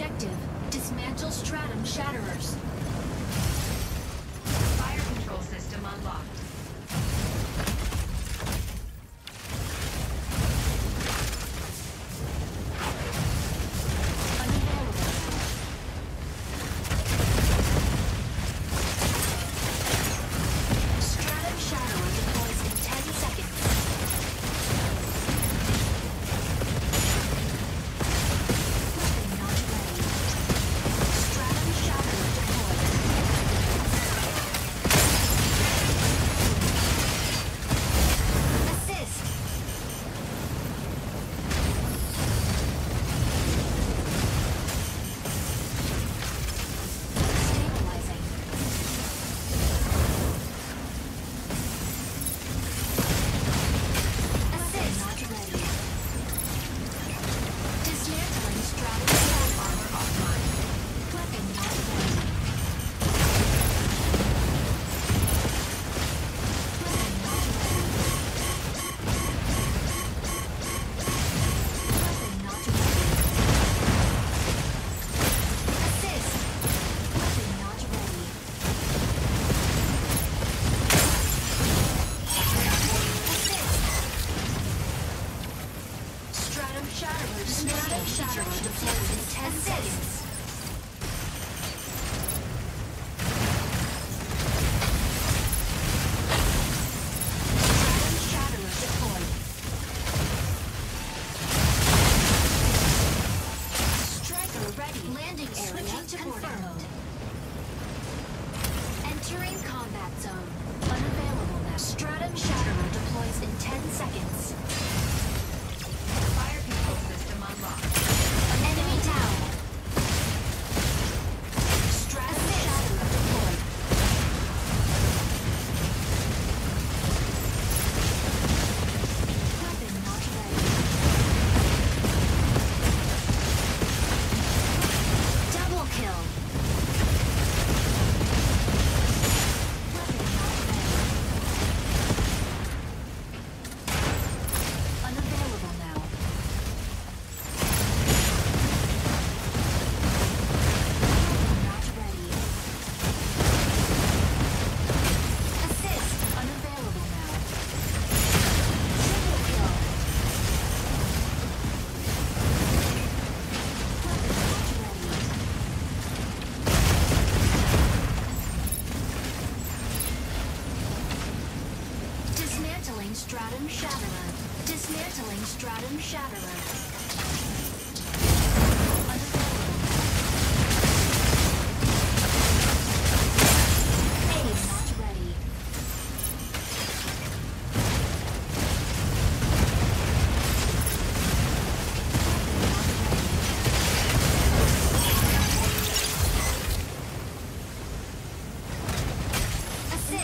objective, dismantle stratum shatterers.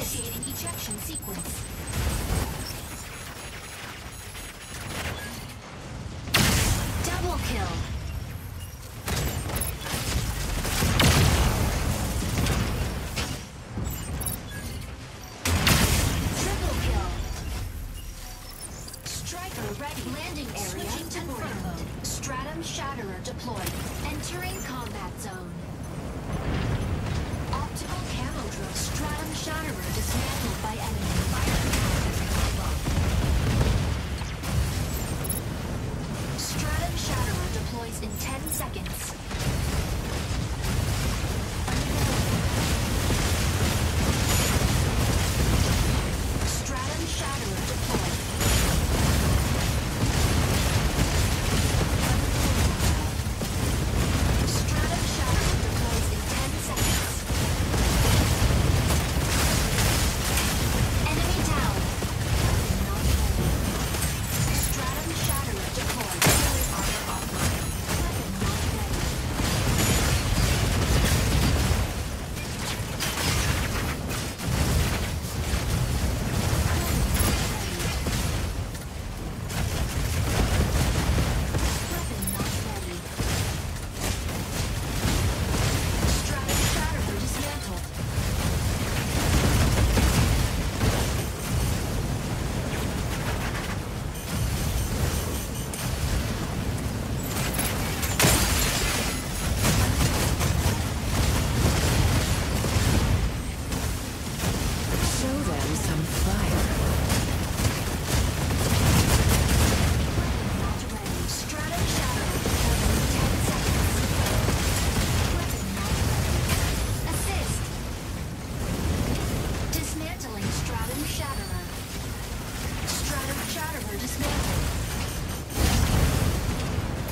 Initiating ejection sequence. Double kill. Triple kill. Striker ready. Landing area Switching to confirmed. Stratum Shatterer deployed. Entering combat zone. Camo Stratum Shatterer dismantled by enemy fire Stratum Shatterer deploys in 10 seconds.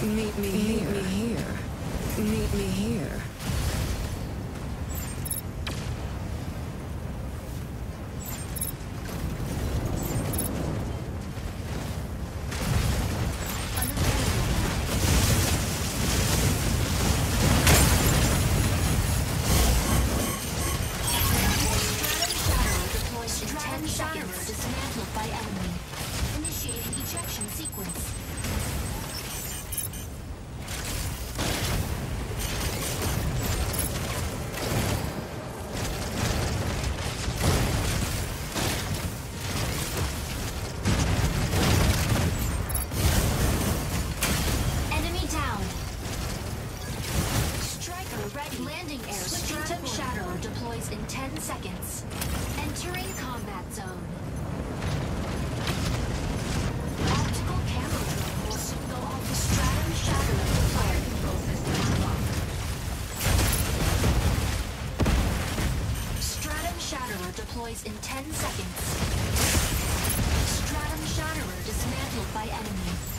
Meet me here. Meet me here. Meet me here. Dismantled by enemy. Initiating ejection sequence. deploys in 10 seconds. Stratum Shatterer dismantled by enemy.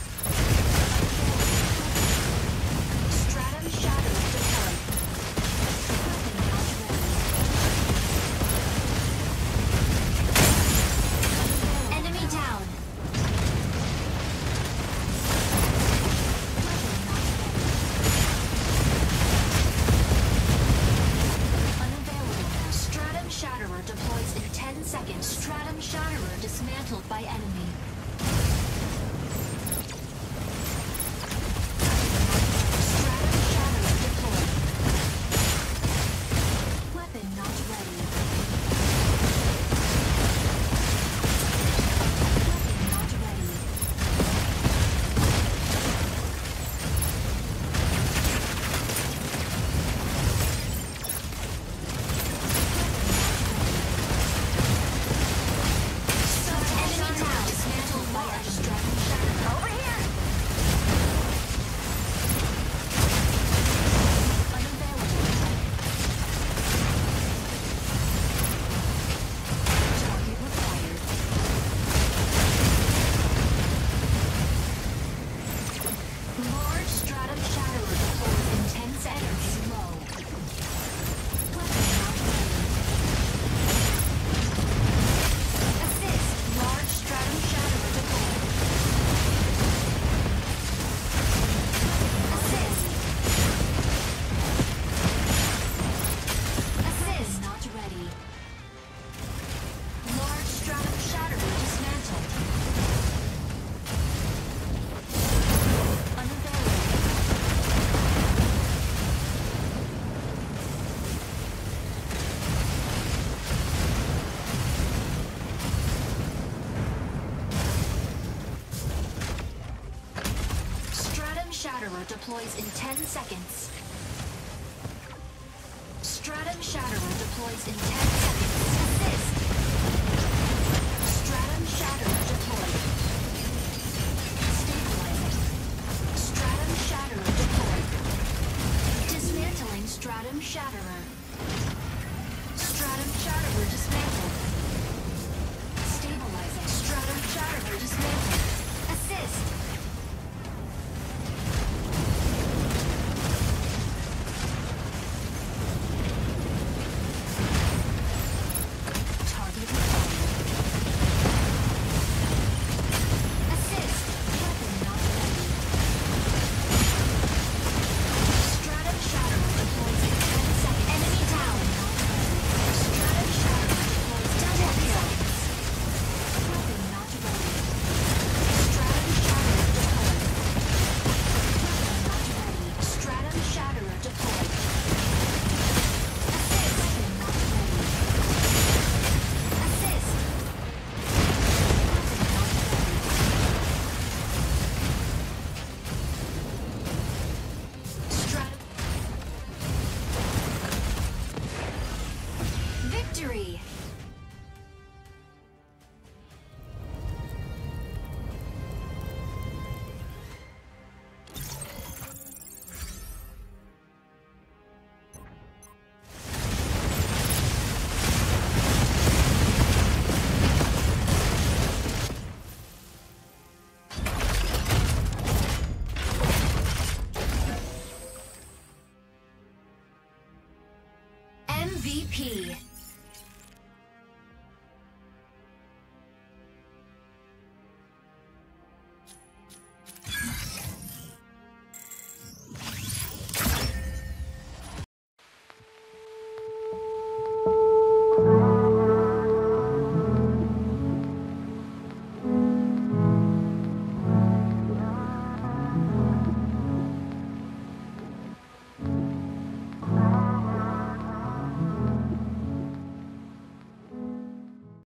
Shatterer deploys in 10 seconds. Stratum Shatterer deploys in 10 seconds. Assist! Stratum Shatterer deployed. Stabilizing. Stratum Shatterer deployed. Dismantling Stratum Shatterer. Stratum Shatterer dismantled. victory! MVP.